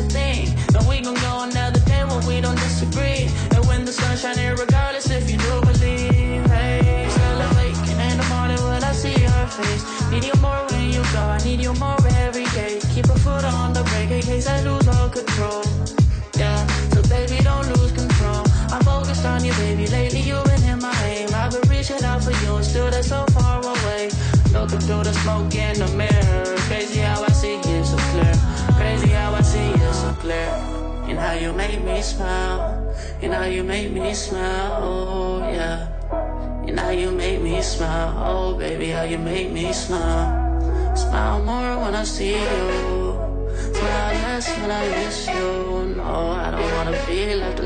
a thing. No, we gon' go another day when we don't disagree. And when the sun's shining, regardless if you do believe. Hey, still awakening in the morning when I see your face. Need you more when you go, I need you more every day. Keep a foot on the brake in case I lose all control. Yeah, so baby, don't lose control. I'm focused on you, baby. Lately, you've been in my aim. I've been reaching out for you, and still that's so far away. Looking through the smoke in the mirror. Smile. And how you make me smile. Oh, yeah. And how you make me smile. Oh, baby, how you make me smile. Smile more when I see you. Smile less when I miss you. No, I don't wanna be left.